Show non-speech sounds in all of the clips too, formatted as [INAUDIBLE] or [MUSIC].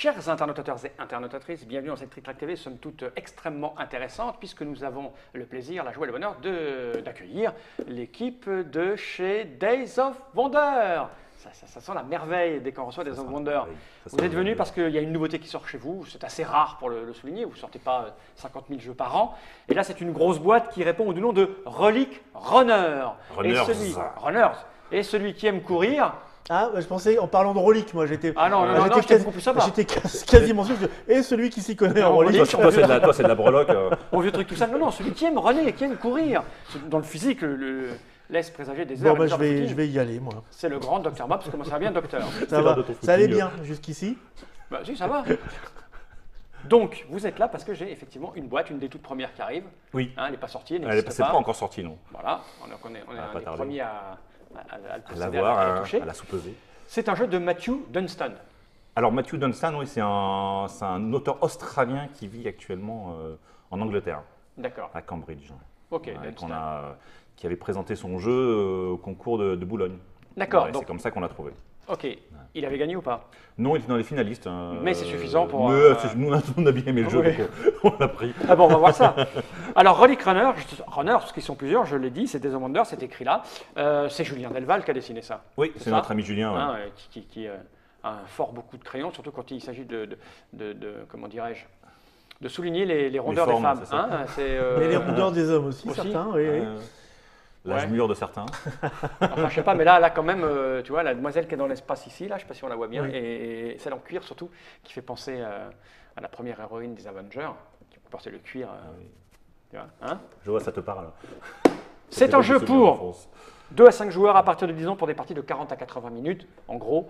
Chers internautateurs et internautatrices, bienvenue dans cette Trick Track TV, somme toute extrêmement intéressante puisque nous avons le plaisir, la joie et le bonheur d'accueillir l'équipe de chez Days of Wonder. Ça, ça- ça sent la merveille dès qu'on reçoit Days of Wonder. Vous êtes venu parce qu'il y a une nouveauté qui sort chez vous, c'est assez rare pour le, le souligner, vous ne sortez pas euh, 50 000 jeux par an. Et là, c'est une grosse boîte qui répond au nom de Relic Runner. Runners. Et celui, Runners. Et celui qui aime courir, Ah, bah, je pensais en parlant de relique, moi j'étais. Ah non, non, moi, non, j'étais non, j'étais quasi- beaucoup plus sympa. J'étais quasi- quasiment sûr. que- Et celui qui s'y connaît en Non, relique. relique. Toi, toi, c'est de la, [LAUGHS] toi, c'est de la breloque. euh. Au vieux truc tout ça. Non, non, celui qui aime runner, qui aime courir. Dans le physique, le, le- laisse présager des heures. Bon, bah, je vais, je vais y aller, moi. C'est le grand Dr Mops, comment ça va bien, docteur Ça va. Ça allait bien jusqu'ici. Bah si, ça va. Donc, vous êtes là parce que j'ai effectivement une boîte, une des toutes premières qui arrive. Oui. Hein, elle n'est pas sortie, elle n'existe pas. pas encore sortie, non. Voilà, on est, on est, on est Ah, un pas des premiers à, à- à- le posséder, la à voir, la à, toucher. à la sous-peser. C'est un jeu de Matthew Dunstan. Alors, Matthew Dunstan, oui, c'est un, auteur australien qui vit actuellement euh, en Angleterre, D'accord. à Cambridge. Ok, Ouais, a, euh, qui avait présenté son jeu euh, au concours de, de Boulogne. D'accord, Ouais, c'est comme ça qu'on l'a trouvé. Ok, il avait gagné ou pas Non, il était dans les finalistes. euh, Mais c'est suffisant pour, mais, euh, c'est- nous, on a bien aimé le jeu, Oui. donc [LAUGHS] on, l'a pris. Ah bon, on va voir ça. [LAUGHS] Alors, Relic Runner, je- Runner, parce qu'ils sont plusieurs, je l'ai dit, c'est des Wonder, c'est écrit là. Euh, c'est Julien Delval qui a dessiné ça. Oui, C'est notre ami Julien. ouais. hein, euh, qui, qui- qui, euh, a un fort beaucoup de crayons, surtout quand il s'agit de, de- de- de- comment dirais-je, de souligner les, les rondeurs formes, des femmes. hein, euh, Mais les rondeurs des hommes aussi, aussi. certains. Oui, oui. Euh, L'âge Ouais. mûr de certains. [LAUGHS] Enfin, je sais pas, mais là, là quand même, euh, tu vois, la demoiselle qui est dans l'espace ici, là, je sais pas si on la voit bien, Oui. et, et celle en cuir surtout, qui fait penser euh, à la première héroïne des Avengers, qui portait le cuir. euh, oui. tu vois, hein. Je vois, ça te parle. [LAUGHS] C'est un jeu pour d'enfance. 2 à 5 joueurs à partir de 10 ans pour des parties de 40 à 80 minutes, en gros.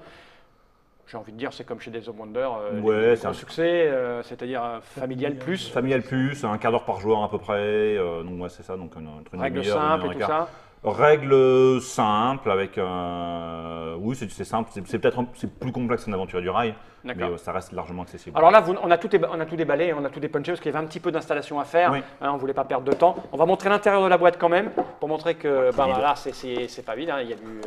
J'ai envie de dire, c'est comme chez Days of Wonder, euh, Ouais, c'est un- succès, euh, c'est-à-dire euh, familial plus, Familial plus, un quart d'heure par joueur à peu près. euh, donc, ouais, c'est ça. Donc, entre une simples heure et tout ça. Règles simples avec un. Oui, c'est c'est simple. C'est c'est peut-être un- c'est plus complexe qu'un aventurier du rail, mais D'accord. ça reste largement accessible. Alors là, vous- on, a tout on a tout déballé, on a tout dépunché parce qu'il y avait un petit peu d'installation à faire. Oui. hein, on ne voulait pas perdre de temps. On va montrer l'intérieur de la boîte quand même pour montrer que c'est bah, vide. voilà, c'est- c'est c'est pas vide. hein, il y a du,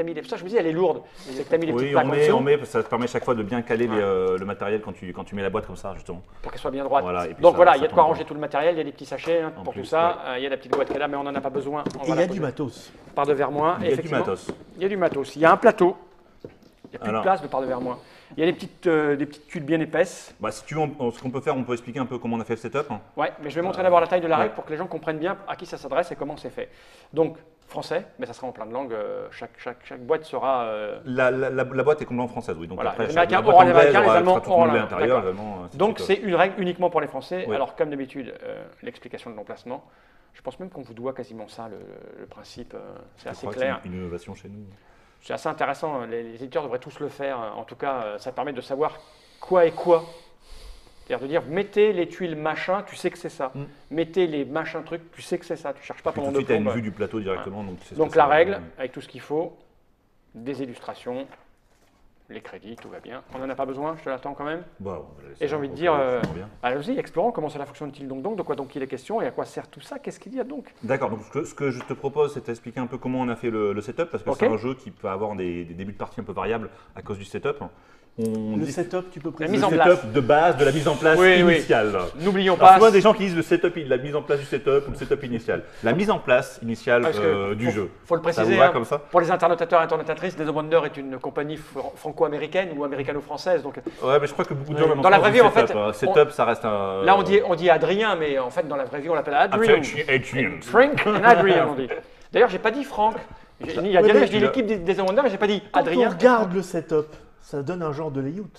t'as mis des- ça, je me dis, elle est lourde. C'est que tu as mis petites oui, plaques on met, on met, ça te permet chaque fois de bien caler les, euh, le matériel quand tu, quand tu mets la boîte comme ça, justement. pour qu'elle soit bien droite. Voilà, Donc ça- voilà, il y a de quoi ranger tout le matériel, il y a des petits sachets hein, pour plus, tout ça. Euh, Il y a la petite boîte qui est là, mais on n'en a pas besoin. On Et il y a du matos. Par devers moins. Il y a du matos. Il y a du matos. Il y a un plateau. Il n'y a plus Alors. de place de par devers moins. Il y a des petites, euh, des petites tuiles bien épaisses. Bah, si tu veux, on- ce qu'on peut faire, on peut expliquer un peu comment on a fait le setup. hein. Ouais, mais je vais montrer d'abord la taille de la Ouais. règle pour que les gens comprennent bien à qui ça s'adresse et comment c'est fait. Donc, français, mais ça sera en plein de langues. euh, Chaque, chaque, chaque boîte sera. euh, La, la- la- la boîte est complètement française, oui. Donc Voilà, après, les Américains auront les les Allemands auront l'intérieur, Donc, c'est une règle uniquement pour les Français. Oui. Alors, comme d'habitude, euh, l'explication de l'emplacement. Je pense même qu'on vous doit quasiment ça, le, le principe. euh, c'est assez clair. C'est une innovation chez nous. C'est assez intéressant. Les, les éditeurs devraient tous le faire. En tout cas, ça permet de savoir quoi est quoi. C'est-à-dire de dire, mettez les tuiles machin, tu sais que c'est ça. Mm. Mettez les machins trucs, tu sais que c'est ça. Tu cherches pas pendant deux tu as une vue du plateau directement. Donc, c'est ce Donc la règle, avec tout ce qu'il faut, des illustrations, les crédits, tout va bien. On n'en a pas besoin, je te l'attends quand même. Bah, Et j'ai envie de dire, euh. Allons-y, explorons comment cela fonctionne-t-il donc, donc, de quoi donc il est question et à quoi sert tout ça, qu'est-ce qu'il y a donc? D'accord, donc ce que, ce que je te propose, c'est d'expliquer un peu comment on a fait le, le setup, parce que c'est un jeu qui peut avoir des, des débuts de partie un peu variables à cause du setup. On Le dit setup, tu peux La préciser. mise le en setup place. de base de la mise en place Oui, oui. initiale. N'oublions pas. souvent, des gens qui disent le setup, la mise en place du setup ou le setup initial. La mise en place initiale euh, du faut- jeu. faut le préciser, hein. comme ça Pour les internautateurs et internautatrices, Days of Wonder est une compagnie fr- franco-américaine ou américano-française. Donc Ouais, mais je crois que beaucoup de gens Dans la vraie vie, en setup, fait, hein. on- Setup, ça reste un. là, on dit, on dit Adrien, mais en fait, dans la vraie vie, on l'appelle Adrien. Adrian. Frank and Adrien, on dit. D'ailleurs, j'ai pas dit Franck. J'ai- Il y a Adrien, mais je dis l'équipe des of Wonder et j'ai pas dit Quand Adrien. on regarde le setup, ça donne un genre de layout.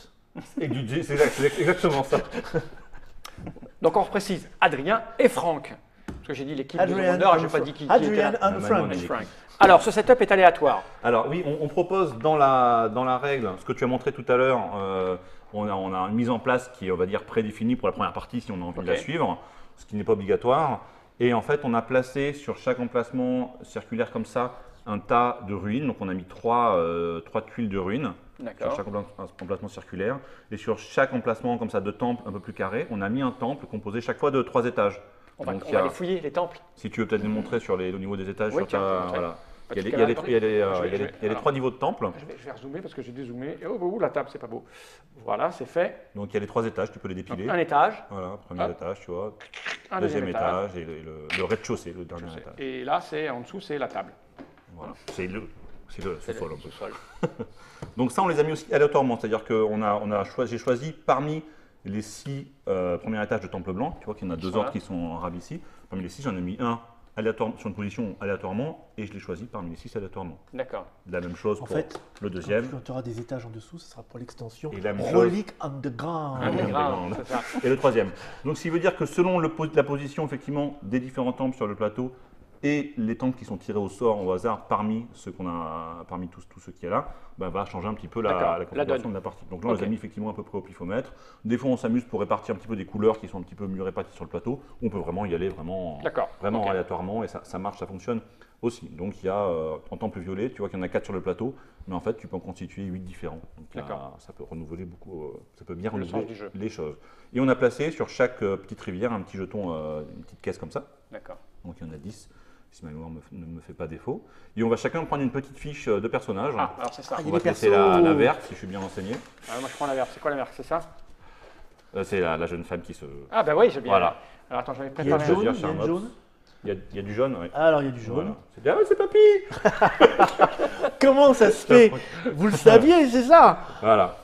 Et du- C'est exact- c'est exactement ça. [LAUGHS] Donc on reprécise Adrien et Franck. Parce que j'ai dit l'équipe Adrian, Wonder and pas dit qui, qui était Adrian là. and Frank. Alors, ce setup est aléatoire. Alors oui, on, on propose dans la, dans la règle, ce que tu as montré tout à l'heure, euh, on, a, on a une mise en place qui est, on va dire, prédéfinie pour la première partie si on a envie Ok. de la suivre, ce qui n'est pas obligatoire. Et en fait, on a placé sur chaque emplacement circulaire comme ça un tas de ruines. Donc on a mis trois, euh, trois tuiles de ruines sur chaque empla- emplacement circulaire. Et sur chaque emplacement comme ça de temple un peu plus carré, on a mis un temple composé chaque fois de trois étages. On va, Donc, on a- va les fouiller, les temples. si tu veux peut-être les montrer sur les, au niveau des étages, Oui, sur ta- voilà. Il y a les, il y a les- trois niveaux de temple. Je vais, je vais rezoomer parce que j'ai dézoomé. Et oh, oh, la table, c'est pas beau. Voilà, c'est fait. Donc il y a les trois étages, tu peux les Donc, dépiler. un étage, Voilà, premier Hop. étage, tu vois. un deuxième deuxième étage. étage et le, le- le rez-de-chaussée, le dernier étage. Et là, c'est en dessous, c'est la table. Voilà. C'est le, c'est le C'est le sous-sol un peu. sous-sol. Donc ça, on les a mis aussi aléatoirement, c'est-à-dire que on a, on a choisi, j'ai choisi parmi les six euh, premiers étages de Temple Blanc, tu vois qu'il y en a deux Voilà. ordres qui sont en rab ici. Parmi les six, j'en ai mis un sur une position aléatoirement et je l'ai choisi parmi les six aléatoirement. D'accord. La même chose En pour fait, le deuxième. Quand tu auras des étages en dessous, ce sera pour l'extension Et la même chose. Relic Underground. Ça. Et le troisième. Donc, ce qui veut dire que selon le la position effectivement des différents temples sur le plateau et les temples qui sont tirés au sort au hasard parmi ceux qu'on a, parmi tous, tous ceux qui est là, ben, va changer un petit peu la, la configuration de la partie. Donc là, on les a mis effectivement à peu près au pifomètre. Des fois, on s'amuse pour répartir un petit peu des couleurs qui sont un petit peu mieux réparties sur le plateau. On peut vraiment y aller vraiment, vraiment aléatoirement et ça, ça marche, ça fonctionne aussi. Donc il y a euh, en temple violet, tu vois qu'il y en a quatre sur le plateau, mais en fait, tu peux en constituer huit différents. Donc y a- ça peut renouveler beaucoup, euh, ça peut bien Le renouveler les choses. Et on a placé sur chaque euh, petite rivière un petit jeton, euh, une petite caisse comme ça. D'accord. Donc il y en a 10, si ma mémoire ne me fait pas défaut. Et on va chacun prendre une petite fiche euh, de personnage. Ah, alors c'est ça. Ah, on a va te laisser la, la verte, si je suis bien renseigné. Ah, moi, je prends la verte. C'est quoi la verte? C'est ça? Euh, c'est la, la jeune femme qui se... Ah, bah oui, j'ai bien. Voilà. Alors attends, j'avais Il y a préparé. il y a mops. jaune? Il y a, il y a du jaune, oui. Ah, alors il y a du jaune. Voilà. C'est bien, ah, c'est papy [LAUGHS] Comment ça se fait? Vous le saviez, c'est ça? Voilà.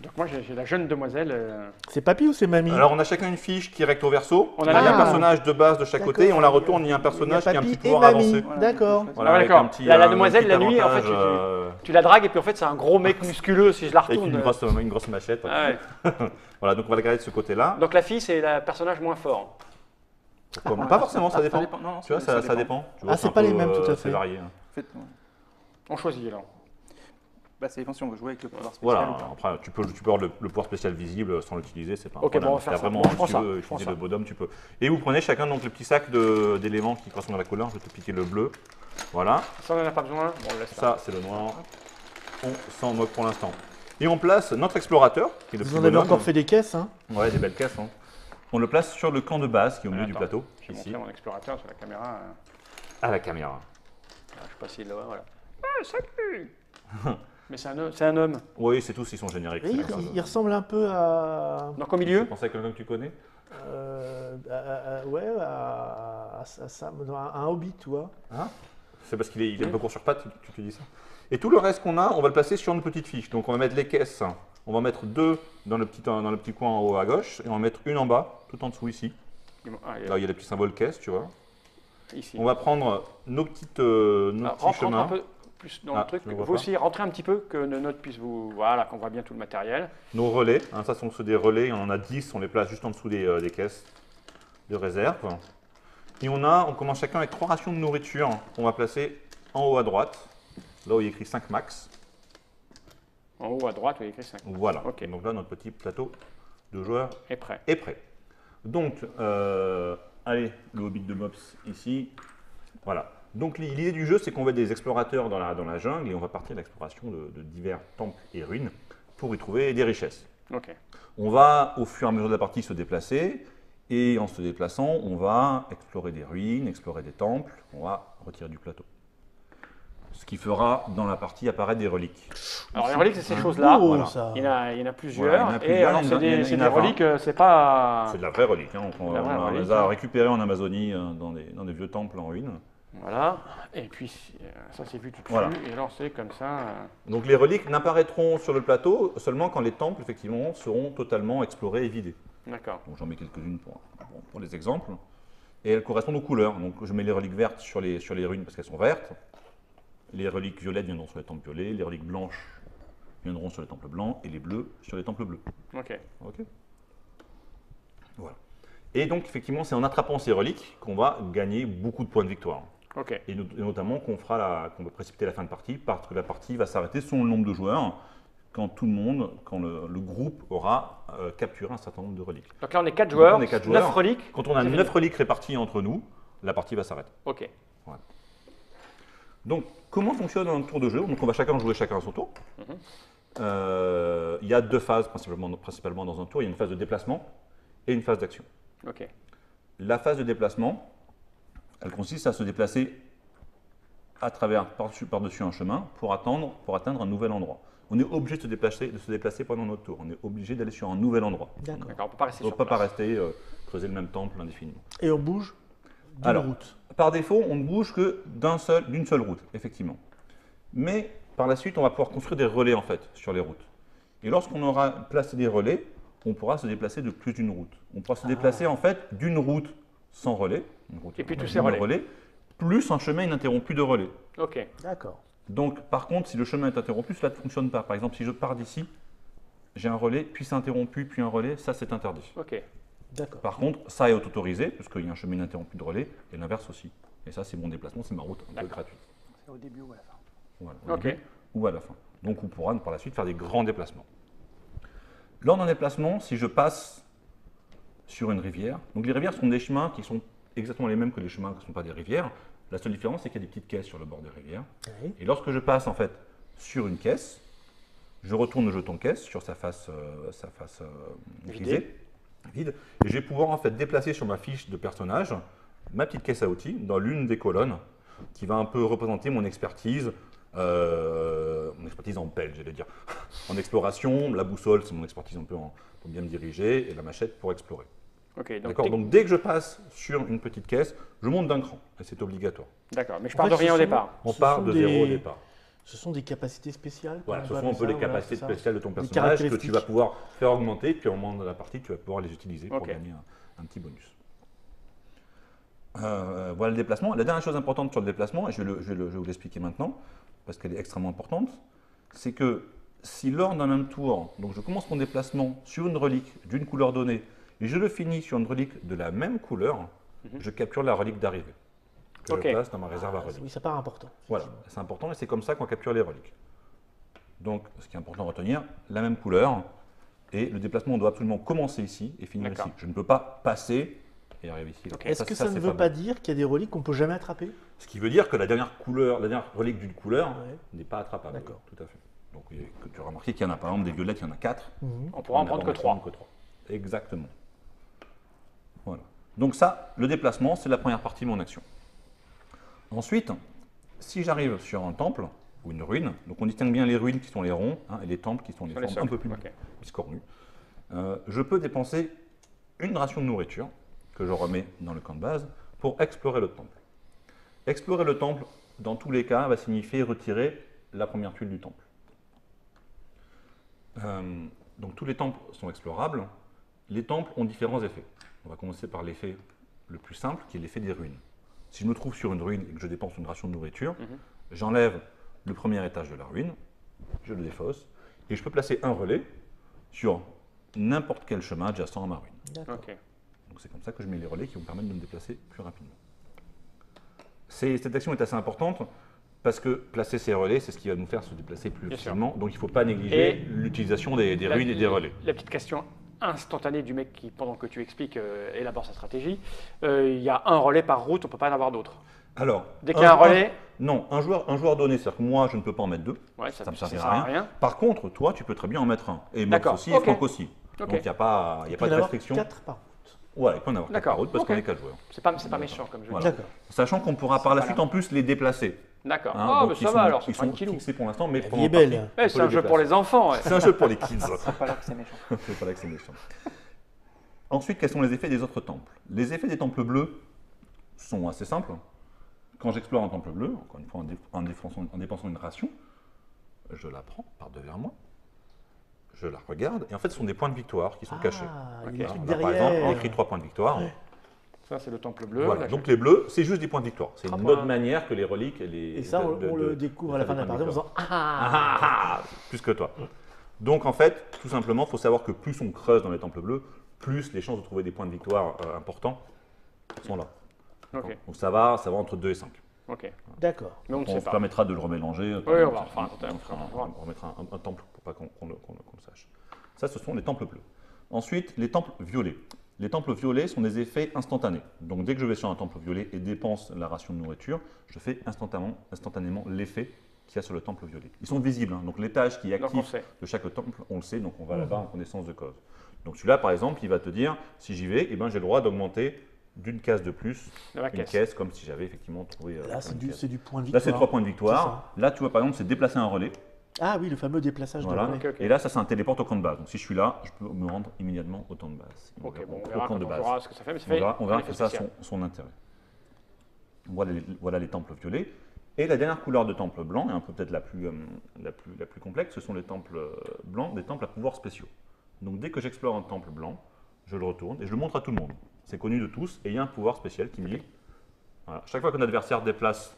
Donc moi, j'ai la jeune demoiselle. euh, C'est papy ou c'est mamie Alors on a chacun une fiche qui est recto verso. On On a a, la un même. personnage de base de chaque côté et on la retourne, il y a un personnage qui a un papy petit et pouvoir mamie. avancé. Voilà. D'accord. Voilà, Ah, avec d'accord. un petit, La- la un demoiselle, petit la nuit, en fait, avantage, tu- euh, Tu la dragues et puis en fait, c'est un gros mec musculeux si je la avec retourne. une grosse, une grosse machette. Ah ouais. [LAUGHS] Voilà, donc on va la garder de ce côté-là. Donc la fille, c'est le personnage moins fort. Pourquoi Pas forcément, ça dépend. Non, non, Tu vois, ça, ça dépend. Tu vois, Ah, c'est un pas les mêmes, tout à euh, fait. C'est varié. hein. En fait, ouais. On choisit alors. Bah, ça dépend si on veut jouer avec le pouvoir spécial. Voilà, ou pas. après tu peux, tu peux avoir le, le pouvoir spécial visible sans l'utiliser, c'est pas un Ok, problème. bon, on va Si faire ça. vraiment, Bon, je si tu ça, veux utiliser ça. le bonhomme, tu peux. Et vous prenez chacun donc le petit sac de- d'éléments qui correspondent à la couleur. Je vais te piquer le bleu. Voilà, Ça, on en a pas besoin. Bon, on laisse ça. ça c'est le noir. On s'en moque pour l'instant. Et on place notre explorateur, qui est le Vous petit en avez encore fait des caisses, hein? Ouais, des belles caisses. hein. On le place sur le camp de base qui est au milieu du plateau, Je vais ici, mon explorateur sur la caméra. euh. à la caméra. Ah, Je sais pas s'il le voit, voilà. Ah, salut [LAUGHS] Mais c'est un, c'est un homme. Oui, c'est tous, ils sont génériques. Il, ressemble un peu à. Donc au Tu milieu, penses à quelqu'un que tu connais euh, à- à- ouais, à, à- à ça, à un hobbit, tu vois. Hein? C'est parce qu'il est, il est un peu court sur pattes, tu, tu te dis ça. Et tout le reste qu'on a, on va le placer sur une petite fiche. Donc on va mettre les caisses. On va mettre deux dans le petit, dans le petit coin en haut à gauche et on va mettre une en bas, tout en dessous ici. Ah, il Là il y a les petits symboles caisse, tu vois. ici. On va prendre nos, petites, euh, nos Alors, petits rentre, rentre chemins. un peu plus dans Ah, le truc. le vois Vous aussi, rentrez un petit peu, que nos notes puissent vous. Voilà, qu'on voit bien tout le matériel. Nos relais, hein, ça sont ceux des relais, on en a 10, on les place juste en dessous des, euh, des caisses de réserve. Et on a, on commence chacun avec trois rations de nourriture qu'on va placer en haut à droite, là où il y a écrit 5 max. En haut à droite, il y a écrit 5. Voilà. Ok. Donc là, notre petit plateau de joueurs Et prêt. est prêt. Donc, euh, allez, le hobbit de Mops ici. Voilà. Donc l'idée du jeu, c'est qu'on va être des explorateurs dans la, dans la jungle et on va partir à l'exploration de, de divers temples et ruines pour y trouver des richesses. On va, au fur et à mesure de la partie, se déplacer. Et en se déplaçant, on va explorer des ruines, explorer des temples, on va retirer du plateau. Ce qui fera dans la partie apparaître des reliques. Alors les reliques, c'est ces choses-là. Voilà. ça. Il y, en a, il y en a plusieurs. Il y en a c'est des, reliques, euh, c'est pas. C'est de la vraie relique. hein. On, La vraie on relique, les a récupérées en Amazonie, euh, dans des, dans des vieux temples en ruine. Voilà. Et puis, euh, ça c'est vu tout dessus. Voilà. Et lancé comme ça. euh, Donc les reliques n'apparaîtront sur le plateau seulement quand les temples, effectivement, seront totalement explorés et vidés. D'accord. Donc j'en mets quelques-unes pour, pour- pour les exemples. Et elles correspondent aux couleurs. Donc je mets les reliques vertes sur les, sur les ruines parce qu'elles sont vertes. Les reliques violettes viendront sur les temples violets. Les reliques blanches viendront sur les temples blancs. Et les bleus sur les temples bleus. Ok. Ok Voilà. Et donc effectivement, c'est en attrapant ces reliques qu'on va gagner beaucoup de points de victoire. Et, not- et notamment qu'on fera la, qu'on va précipiter la fin de partie parce que la partie va s'arrêter selon le nombre de joueurs quand tout le monde, quand le, le groupe aura euh, capturé un certain nombre de reliques. Donc là, on est 4 Donc, joueurs, on est quatre 9 joueurs. reliques. Quand on a C'est 9 fini. reliques réparties entre nous, la partie va s'arrêter. Ok. Donc, comment fonctionne un tour de jeu? Donc, on va chacun jouer chacun à son tour. Mhm. Euh, il y a deux phases principalement, principalement dans un tour. Il y a une phase de déplacement et une phase d'action. Ok. La phase de déplacement, elle consiste à se déplacer à travers par-dessus un chemin pour attendre pour atteindre un nouvel endroit. On est obligé de se déplacer, de se déplacer pendant notre tour. On est obligé d'aller sur un nouvel endroit. D'accord. On ne peut pas rester On ne sur peut pas place. rester euh, creuser le même temple indéfiniment. Et on bouge d'une route. Par défaut, on ne bouge que seul, d'une seule route, effectivement. Mais par la suite, on va pouvoir construire des relais en fait sur les routes. Et lorsqu'on aura placé des relais, on pourra se déplacer de plus d'une route. On pourra se déplacer en fait d'une route sans relais, une route Et puis tous ces une relais. plus un chemin ininterrompu de relais. Ok, D'accord. Donc, par contre, si le chemin est interrompu, cela ne fonctionne pas. Par exemple, si je pars d'ici, j'ai un relais, puis c'est interrompu, puis un relais, ça c'est interdit. ok. D'accord. Par contre, ça est autorisé, puisqu'il y a un chemin ininterrompu de relais, et l'inverse aussi. Et ça, c'est mon déplacement, c'est ma route un peu gratuite. C'est au début ou à la fin. Voilà, au Ok. début ou à la fin. Donc, on pourra par la suite faire des grands déplacements. Lors d'un déplacement, si je passe sur une rivière, donc les rivières sont des chemins qui sont exactement les mêmes que les chemins qui ne sont pas des rivières. La seule différence, c'est qu'il y a des petites caisses sur le bord des rivières. Oui. Et lorsque je passe en fait sur une caisse, je retourne le jeton caisse sur sa face, euh, sa face euh, grisée, vide, et je vais pouvoir en fait déplacer sur ma fiche de personnage ma petite caisse à outils dans l'une des colonnes qui va un peu représenter mon expertise, euh, mon expertise en pelle, j'allais dire, [LAUGHS] en exploration. La boussole, c'est mon expertise un peu en, pour bien me diriger, et la machette pour explorer. Ok, donc, D'accord. t'es- Donc dès que je passe sur une petite caisse, je monte d'un cran, et c'est obligatoire. D'accord, mais je En pars fait, de rien au sont- départ. On Ce part de des- zéro au départ. Ce sont des capacités spéciales Voilà, ce sont un peu les voilà, capacités spéciales de ton Des personnage que tu vas pouvoir faire augmenter, puis au moment de la partie, tu vas pouvoir les utiliser pour Ok. gagner un, un petit bonus. Euh, voilà le déplacement. La dernière chose importante sur le déplacement, et je vais, le- je vais le- je vais vous l'expliquer maintenant, parce qu'elle est extrêmement importante, c'est que si lors d'un même tour, donc je commence mon déplacement sur une relique d'une couleur donnée, et je le finis sur une relique de la même couleur, je capture la relique d'arrivée, que Ok. je place dans ma réserve à Ah, reliques. oui, ça part important. Voilà, c'est important et c'est comme ça qu'on capture les reliques. Donc, ce qui est important à retenir, la même couleur et le déplacement doit absolument commencer ici et finir ici. Je ne peux pas passer et arriver ici. Est-ce que ça, ne veut pas dire qu'il y a des reliques qu'on peut jamais attraper? Ce qui veut dire que la dernière couleur, la dernière relique d'une couleur Ouais. n'est pas attrapable. D'accord. Tout à fait. Donc, que tu as remarqué qu'il y en a par exemple des violettes, il y en a quatre. On pourra en On prendre que trois. prendre trois. Exactement. Donc ça, le déplacement, c'est la première partie de mon action. Ensuite, si j'arrive sur un temple ou une ruine, donc on distingue bien les ruines qui sont les ronds hein, et les temples qui sont les Sur les formes un peu plus ok. biscornues. Euh, je peux dépenser une ration de nourriture que je remets dans le camp de base pour explorer le temple. Explorer le temple, dans tous les cas, va signifier retirer la première tuile du temple. Euh, donc tous les temples sont explorables. Les temples ont différents effets. On va commencer par l'effet le plus simple, qui est l'effet des ruines. Si je me trouve sur une ruine et que je dépense une ration de nourriture, j'enlève le premier étage de la ruine, je le défausse, et je peux placer un relais sur n'importe quel chemin adjacent à ma ruine. D'accord. Ok. Donc c'est comme ça que je mets les relais qui vont permettre de me déplacer plus rapidement. Cette action est assez importante parce que placer ces relais, c'est ce qui va nous faire se déplacer plus Bien sûr. facilement. Donc il ne faut pas négliger l'utilisation des, des ruines et des relais. La petite question instantanée du mec qui, pendant que tu expliques, euh, élabore sa stratégie. Euh, Il y a un relais par route, on ne peut pas en avoir d'autres. Alors, Dès qu'il y a un relais, non, un joueur, un joueur donné, c'est-à-dire que moi, je ne peux pas en mettre deux. ouais, ça Ça me ça servira sert à à rien. Par contre, toi, tu peux très bien en mettre un. Et Mox D'accord, aussi, ok. et Franck aussi. Ok. Donc il n'y a pas, il y a Il pas peut de y en avoir restriction. quatre par route. Ouais, il peut en avoir quatre D'accord, par route parce ok. qu'on est quatre joueurs. C'est pas, c'est pas méchant comme jeu. Voilà. D'accord. Sachant qu'on pourra par la suite en plus les déplacer. D'accord. hein. Ah, mais ils ça sont- va alors, c'est Ils sont fixés pour l'instant, mais pour belle. Eh, peut c'est un jeu pour les enfants. ouais. C'est un jeu pour les kids. [LAUGHS] C'est pas là que c'est méchant. [LAUGHS] C'est pas là que c'est méchant. Ensuite, quels sont les effets des autres temples? Les effets des temples bleus sont assez simples. Quand j'explore un temple bleu, encore une fois en, dé- en dépensant, en dépensant une ration, je la prends par devers moi, je la regarde, et en fait, ce sont des points de victoire qui sont cachés. Ah, trucs là, par exemple, on écrit trois points de victoire. Ça, c'est le temple bleu. Voilà. là, Donc les bleus, c'est juste des points de victoire. C'est une autre manière que les reliques et les. Et ça, de- on, de- on de- le découvre à la fin de la partie en points de disant Ah Ah, ah, ah, plus que toi. Donc en fait, tout simplement, il faut savoir que plus on creuse dans les temples bleus, plus les chances de trouver des points de victoire euh, importants sont là. Donc ça va, ça va entre 2 et 5. ok. D'accord. Mais on On se permettra de le remélanger. Oui, on va un- on fera un- voilà. on remettra un, un temple pour pas qu'on qu'on le sache. Ça, ce sont les temples bleus. Ensuite, les temples violets. Les temples violets sont des effets instantanés. Donc dès que je vais sur un temple violet et dépense la ration de nourriture, je fais instantanément, instantanément l'effet qu'il y a sur le temple violet. Ils sont visibles, hein. donc l'étage qui on actif sait. de chaque temple, on le sait, donc on va là-bas en connaissance de cause. Donc celui-là, par exemple, il va te dire, si j'y vais, eh ben, j'ai le droit d'augmenter d'une case de plus, une caisse. caisse, comme si j'avais effectivement trouvé. euh, Là, c'est du, point de Là, victoire. c'est trois points de victoire. Là, tu vois, par exemple, c'est déplacer un relais. Ah oui, le fameux déplaçage Voilà. de relais. Ok, ok. Et là, ça, c'est un téléporte au camp de base. Donc, si je suis là, je peux me rendre immédiatement au camp de base. Ok, Donc, bon, on au verra camp de on base. verra ce que ça fait, mais ça On fait verra, on verra que ça a son, son intérêt. Voilà les, voilà les temples violets. Et la dernière couleur de temple blanc, et un peu peut-être la plus, euh, la, plus, la plus complexe, ce sont les temples euh, blancs, des temples à pouvoir spéciaux. Donc dès que j'explore un temple blanc, je le retourne et je le montre à tout le monde. C'est connu de tous, et il y a un pouvoir spécial qui me dit, voilà, chaque fois qu'un adversaire déplace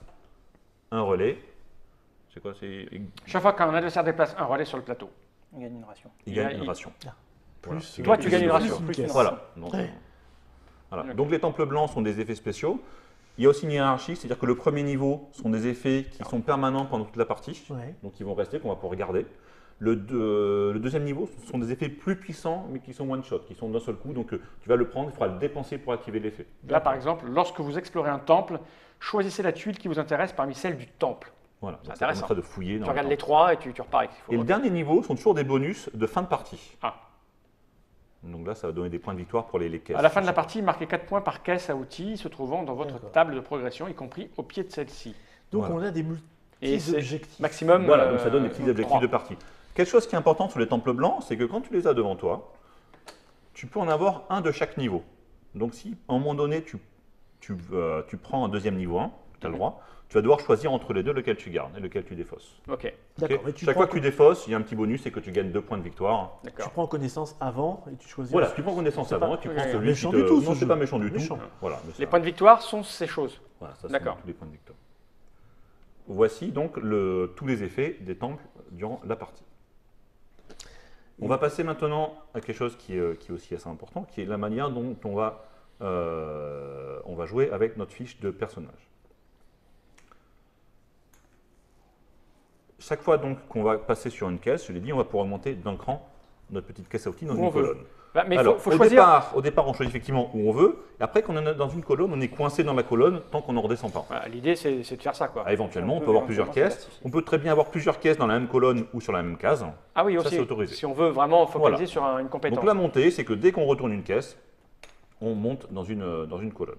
un relais, c'est quoi C'est Chaque fois qu'un adversaire déplace un relais sur le plateau. On gagne une ration. il Il gagne une il- ration. Plus, Voilà. Toi, tu gagnes une ration, plus une. Voilà. Donc, Ouais. voilà. Donc les temples blancs sont des effets spéciaux. Il y a aussi une hiérarchie, c'est-à-dire que le premier niveau sont des effets qui sont permanents pendant toute la partie, Ouais. donc ils vont rester, qu'on va pouvoir regarder. Le, deux- le deuxième niveau, ce sont des effets plus puissants, mais qui sont one-shot, qui sont d'un seul coup, donc euh, tu vas le prendre, il faudra le dépenser pour activer l'effet. Là, par exemple, lorsque vous explorez un temple, choisissez la tuile qui vous intéresse parmi celles du temple. Voilà, donc ça permettra de fouiller. dans Tu le regardes les trois et tu, tu repars avec ce qu'il faut. Et le dernier niveau sont toujours des bonus de fin de partie. Ah. Donc là, ça va donner des points de victoire pour les, les caisses. À la fin de la partie, marquez 4 points par caisse à outils se trouvant dans votre table de progression, y compris au pied de celle-ci. Donc Voilà. on a des Et c'est multi-objectifs. maximum. Voilà, donc euh, ça donne des petits objectifs de partie. Quelque chose qui est important sur les temples blancs, c'est que quand tu les as devant toi, tu peux en avoir un de chaque niveau. Donc si à un moment donné, tu, tu, euh, tu prends un deuxième niveau 1, tu as le droit, tu vas devoir choisir entre les deux lequel tu gardes et lequel tu défausses. Ok, D'accord. Chaque fois que tu défausses, il y a un petit bonus, c'est que tu gagnes deux points de victoire. tu prends connaissance avant et tu choisis. Voilà, tu prends connaissance avant pas et tu prends celui méchant qui te... du tout, Non, ce c'est pas méchant du Méchant. tout. Voilà, mais Les ça- points de victoire sont ces choses. Voilà, ça, c'est D'accord. tous les points de victoire. Voici donc le- tous les effets des temples durant la partie. On va passer maintenant à quelque chose qui est, qui est aussi assez important, qui est la manière dont on va, euh, on va jouer avec notre fiche de personnage. Chaque fois donc qu'on va passer sur une caisse, je l'ai dit, on va pouvoir monter d'un cran notre petite caisse à outils dans Où une colonne. Bah, mais il Alors, faut, faut au, choisir. départ, au départ, on choisit effectivement où on veut, et après, quand on est dans une colonne, on est coincé dans la colonne tant qu'on n'en redescend pas. Voilà, L'idée, c'est de faire ça, quoi. Ah, éventuellement, on On peut peut avoir plusieurs caisses. se On peut très bien avoir plusieurs caisses dans la même colonne ou sur la même case. Ah oui, ça, aussi. autorisé. Si on veut vraiment focaliser Voilà. sur un- une compétence. Donc la montée, c'est que dès qu'on retourne une caisse, on monte dans une, euh, dans une colonne.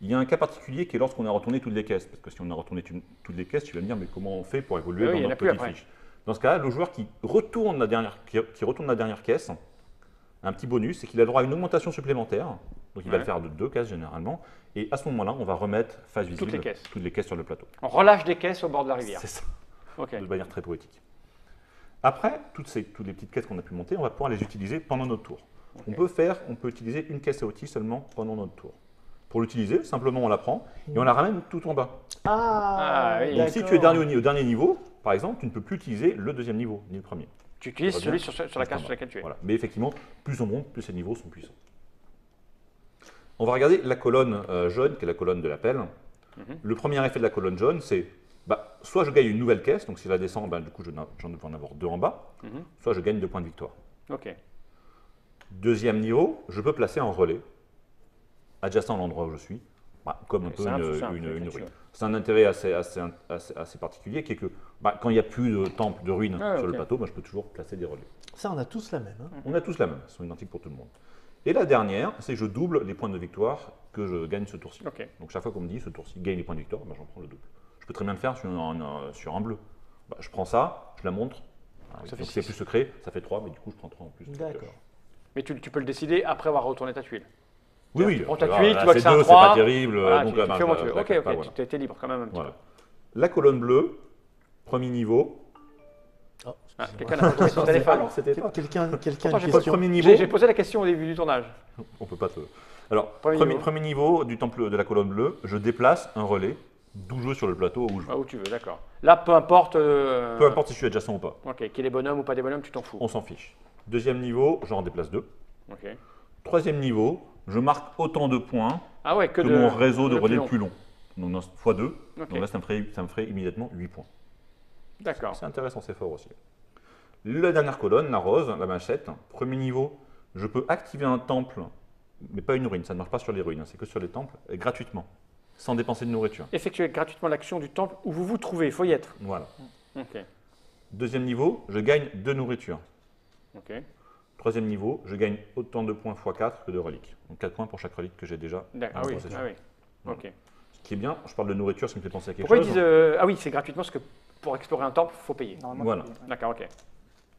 Il y a un cas particulier qui est lorsqu'on a retourné toutes les caisses. Parce que si on a retourné toutes les caisses, tu vas me dire, mais comment on fait pour évoluer Oui, dans notre petite fiche? Dans ce cas-là, le joueur qui retourne la dernière, qui, qui retourne la dernière caisse, un petit bonus, c'est qu'il a le droit à une augmentation supplémentaire. Donc il va le faire de deux cases généralement. Et à ce moment-là, on va remettre face visible les caisses. toutes les caisses sur le plateau. On relâche des caisses au bord de la rivière. C'est ça de manière très poétique. Après, toutes, ces, toutes les petites caisses qu'on a pu monter, on va pouvoir les utiliser pendant notre tour. On peut faire, on peut utiliser une caisse à outils seulement pendant notre tour. Pour l'utiliser, simplement on la prend et on la ramène tout en bas. Ah, Ah, oui. Donc si tu es dernier au, ni- au dernier niveau, par exemple, tu ne peux plus utiliser le deuxième niveau, ni le premier. Tu utilises Ça celui bien. sur, sur la en sur laquelle tu es. Voilà. Mais effectivement, plus on monte, plus ces niveaux sont puissants. On va regarder la colonne euh, jaune, qui est la colonne de l'appel. Mhm. Le premier effet de la colonne jaune, c'est bah, soit je gagne une nouvelle caisse, donc si je la descends, bah, du coup j'en vais en avoir deux en bas, Mhm. soit je gagne deux points de victoire. Ok. Deuxième niveau, je peux placer un relais adjacent à l'endroit où je suis, bah, comme un peu une, une- chose. C'est un intérêt assez, assez, assez- assez particulier qui est que bah, quand il n'y a plus de temple, de ruines Ah, sur le plateau, bah, je peux toujours placer des relais. Ça, on a tous la même. hein. On a tous la même, elles sont identiques pour tout le monde. Et la dernière, c'est que je double les points de victoire que je gagne ce tour-ci. Donc chaque fois qu'on me dit ce tour-ci gagne les points de victoire, bah, j'en prends le double. Je peux très bien le faire sur un, un- sur un bleu. Bah, je prends ça, je la montre. Ah oui, Ça donc c'est plus secret, ça fait 3, mais du coup je prends 3 en plus. D'accord. Mais tu, tu peux le décider après avoir retourné ta tuile. Oui, oui. prends ta tuile, là, tu vois que c'est un deux, trois. pas terrible. Voilà, donc tu, là, tu bah, fais comment bah, tu veux. bah, Ok, ok, voilà. tu étais libre quand même un petit Voilà. peu. La colonne bleue, premier niveau. Oh, Ah, [LAUGHS] quelqu'un pas trouvé son téléphone. C'était. Quelqu'un quelqu'un a j'ai posé la question au début du tournage. On peut pas te. Alors, Premier premier, niveau. premier niveau du temple de la colonne bleue, je déplace un relais d'où je veux sur le plateau où je veux. Ah, où tu veux, d'accord. Là, peu importe. euh, Peu importe si je suis adjacent ou pas, Ok, qu'il y ait des bonhommes ou pas des bonhommes, tu t'en fous. on s'en fiche. Deuxième niveau, j'en déplace deux. Ok. Troisième niveau, je marque autant de points Ah ouais, que, que, de, mon réseau de relais long. le plus long. Donc fois 2, Ok, donc là ça me, ferait, ça me ferait immédiatement 8 points. d'accord. C'est intéressant, c'est fort aussi. La dernière colonne, la rose, la machette, premier niveau, je peux activer un temple, mais pas une ruine, ça ne marche pas sur les ruines, hein, c'est que sur les temples, et gratuitement, sans dépenser de nourriture. Effectuez gratuitement l'action du temple où vous vous trouvez, il faut y être. Voilà. Ok, Deuxième niveau, je gagne deux nourritures. ok. Troisième niveau, je gagne autant de points x4 que de reliques. Donc 4 points pour chaque relique que j'ai déjà D'accord. Ah oui, ah oui. Voilà. Ok. Ce qui est bien, je parle de nourriture, ça me fait penser à quelque Pourquoi ils chose. disent. euh, Ah oui, c'est gratuitement parce que pour explorer un temple, il faut payer. Normalement, Voilà. D'accord, ok.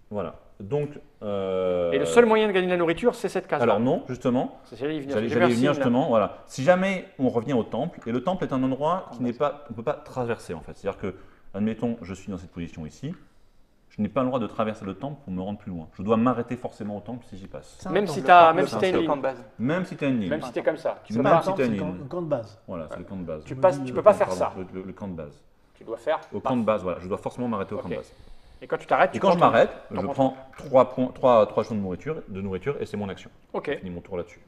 Voilà. Donc. euh, Et le seul moyen de gagner de la nourriture, c'est cette case-là. Alors non, justement, C'est j'allais y venir. y là. justement. Voilà. Si jamais on revient au temple, et le temple est un endroit qui n'est pas, on peut pas traverser en fait. C'est-à-dire que, admettons, je suis dans cette position ici, je n'ai pas le droit de traverser le temple pour me rendre plus loin. Je dois m'arrêter forcément au temple si j'y passe. Même si t'as, Le même si une ligne. camp de base. Même si tu as une ligne. Même si t'es comme ça. Tu Tu peux peux pas- pas. si c'est une le camp- ligne. le camp de base. Voilà, c'est le camp de base. Tu passes, tu peux pas faire ça. Le, camp de base. Tu dois faire. Au camp de base, voilà. Je dois forcément m'arrêter au camp de base. Et quand tu t'arrêtes, Et tu quand je m'arrête, je prends 3 points, trois, trois jours de nourriture, de nourriture et c'est mon action. Ok. Je finis mon tour là-dessus.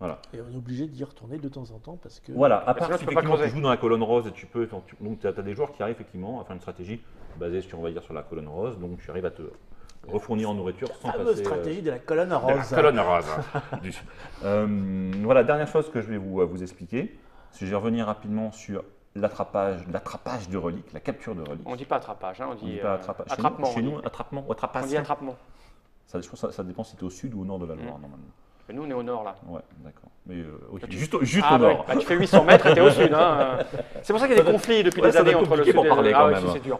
Voilà. Et on est obligé d'y retourner de temps en temps parce que. Voilà, à part si tu joues dans la colonne rose et tu peux. Donc tu as, des joueurs qui arrivent effectivement à faire une stratégie basée sur, on va dire, sur la colonne rose. Donc tu arrives à te refournir en nourriture sans Fameuse passer. euh, stratégie de la colonne de la rose. colonne rose. [LAUGHS] du- Euh, voilà, dernière chose que je vais vous, vous expliquer. Si je vais revenir rapidement sur l'attrapage, l'attrapage de reliques, la capture de reliques. On dit pas attrapage, hein, on On dit, dit pas euh, attrapage. Chez nous- attrapement. Chez on nous, dit. attrapement ou On attrapation. dit attrapement. Ça, je pense ça, ça dépend si tu es au sud ou au nord de la Loire, Mm. normalement. Mais nous, on est au nord là. Ouais, d'accord. Mais euh, ok, tu- juste, au- juste Ah au ouais, nord. bah, tu fais 800 mètres et t'es au sud. hein. [LAUGHS] C'est pour ça qu'il y a des conflits depuis ouais, des années entre le sud et le parler, Ah c'est dur.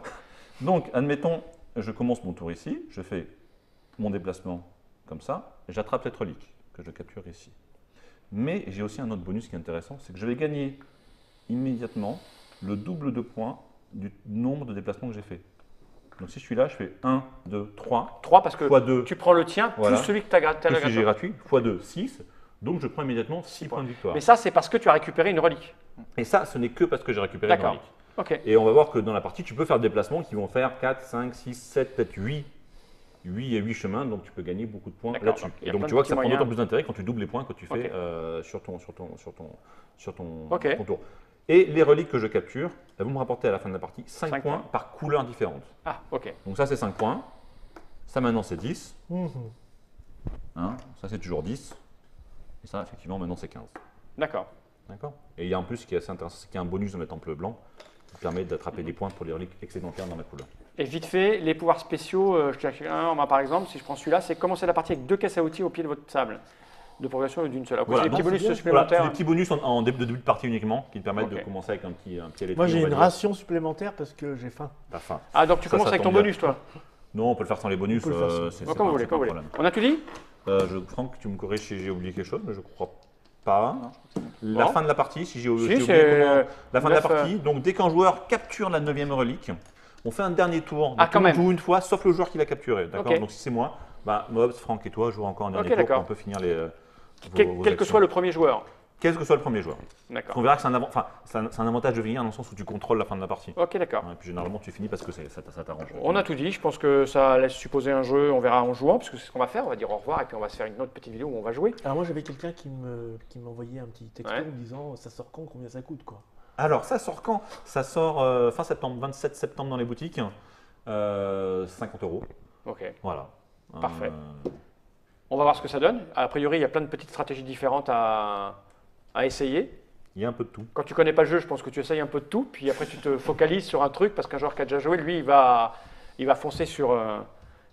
Donc, admettons, je commence mon tour ici, je fais mon déplacement comme ça, j'attrape cette relique que je capture ici. Mais j'ai aussi un autre bonus qui est intéressant, c'est que je vais gagner immédiatement le double de points du nombre de déplacements que j'ai fait. Donc si je suis là, je fais 1, 2, 3, 3 parce que fois 2, tu prends le tien Voilà. plus celui que tu as plus si j'ai gratuit, fois 2, 6. Donc je prends immédiatement 6 points de victoire. Mais ça, c'est parce que tu as récupéré une relique. Et ça, ce n'est que parce que j'ai récupéré une relique. Et on va voir que dans la partie, tu peux faire des déplacements qui vont faire 4, 5, 6, 7, peut-être 8. 8 et 8 chemins, donc tu peux gagner beaucoup de points là-dessus. Et donc tu vois que ça prend d'autant plus d'intérêt quand tu doubles les points que tu fais euh, sur, ton, sur, ton, sur, ton, sur ton, Ok. ton tour. Et les reliques que je capture, elles vont me rapporter à la fin de la partie 5, Cinq points, points. par couleur différente. Ah, ok. Donc ça c'est 5 points. Ça maintenant c'est 10. Mhm. Hein. Ça c'est toujours 10. Et ça effectivement maintenant c'est 15. D'accord. D'accord? Et il y a en plus ce qui est assez intéressant, c'est qu'il y a un bonus dans les temples blancs qui permet d'attraper des points pour les reliques excédentaires dans la couleur. Et vite fait, les pouvoirs spéciaux, euh, je te dis, un, par exemple, si je prends celui-là, c'est commencer la partie avec deux caisses à outils au pied de votre table. De progression d'une seule. Voilà, des petits bonus bien. Supplémentaires. des petits bonus en, en début de début de partie uniquement qui te permettent de commencer avec un petit, un petit Moi j'ai une dire. ration supplémentaire parce que j'ai faim. Ah, donc tu Ça, commences ça avec ton bien. bonus, toi. Non, on peut le faire sans les bonus. On sans. euh, vous voulez, vous voulez. On a tout dit Euh, je Franck, tu me corriges si j'ai oublié quelque chose, mais je crois pas. Non, je La Bon. fin de la partie, si j'ai oublié comment- euh, La fin de la partie, donc dès qu'un joueur capture la neuvième relique, on fait un dernier tour. Donc, Ah, tout quand même. joue une fois, sauf le joueur qui l'a capturé. D'accord. Donc si c'est moi, bah, Mobs, Franck et toi jouez encore un dernier tour pour on peut finir les. Euh, vos- Quel, vos quel que soit le premier joueur. Quel que soit le premier joueur. On D'accord. verra que c'est un, avant- enfin, c'est un, c'est un avantage de venir dans le sens où tu contrôles la fin de la partie. Ok, d'accord. Ouais, et puis généralement tu finis parce que c'est- ça, ça t'arrange. On a tout dit. Je pense que ça laisse supposer un jeu. On verra en jouant, parce que c'est ce qu'on va faire. On va dire au revoir et puis on va se faire une autre petite vidéo où on va jouer. Alors moi j'avais quelqu'un qui me qui m'envoyait un petit texto Ouais. me disant ça sort quand, combien ça coûte quoi? Alors ça sort quand? Ça sort euh, fin septembre, 27 septembre dans les boutiques. Euh, 50 euros. Ok. Voilà. Parfait. Euh, On va voir ce que ça donne. A priori, il y a plein de petites stratégies différentes à, à essayer. Il y a un peu de tout. Quand tu connais pas le jeu, je pense que tu essayes un peu de tout, puis après tu te focalises sur un truc parce qu'un joueur qui a déjà joué, lui, il va, il va foncer sur, euh,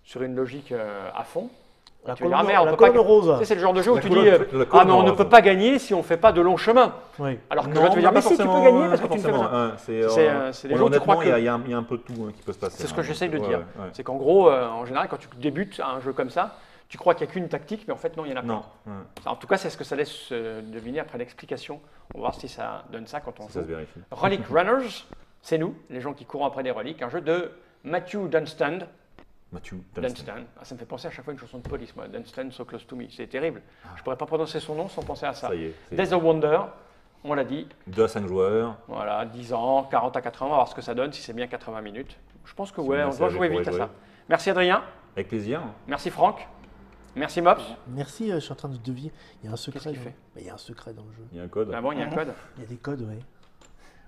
sur une logique euh, à fond. La tu vas dire, ah, colonne, merde, on la peut pas- colonne rose. Tu sais, c'est le genre de jeu où La tu colonne- dis euh, colonne ah mais on ne peut pas gagner si on fait pas de long chemin. Oui. Alors que Non, là tu vas dire pas mais si tu peux gagner parce que tu ne fais pas. hein, C'est des jeux où tu crois il y, a- que- il y a un- il y a un peu de tout hein, qui peut se passer. C'est ce hein. que j'essaye de Ouais, dire. ouais. C'est qu'en gros, en général, quand tu débutes à un jeu comme ça, tu crois qu'il n'y a qu'une tactique, mais en fait non, il y en a plein. Non, ouais, En tout cas, c'est ce que ça laisse deviner après l'explication. On va voir si ça donne ça quand on ça se joue. vérifie. Relic [LAUGHS] Runners, c'est nous, les gens qui courent après des reliques, un jeu de Matthew Dunstan. Mathieu Dunstan. Ah, ça me fait penser à chaque fois une chanson de police, moi. Dunstan, So Close to Me. C'est terrible. Je pourrais pas prononcer son nom sans penser à ça. Ça y est. Days of Wonder, on l'a dit. 2 à 5 joueurs. Voilà, 10 ans, 40 à 80, on va voir ce que ça donne, si c'est bien 80 minutes. Je pense que ouais, on doit jouer vite à ça. Merci Adrien, Avec plaisir. merci Franck, merci Mops. Merci, euh, je suis en train de deviner. Il y a un secret. Qu'est-ce qu'il dans- fait Bah, Il y a un secret dans le jeu. Il y a un code. Ah bon, il y a un code Il y a des codes, ouais.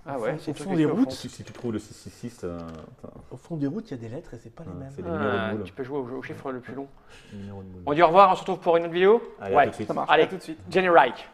Ah Au ouais, fond- c'est au fond des au routes, Si, si tu trouves le 666, euh, attends, Au fond des routes, il y a des lettres et c'est pas les Ah, mêmes. c'est les numéros Ah, de moule. tu peux jouer au, au chiffre le plus long. De moule. On dit au revoir, on se retrouve pour une autre vidéo Allez, à tout de suite. Ça marche. Allez. À tout de suite. Jenny Reich.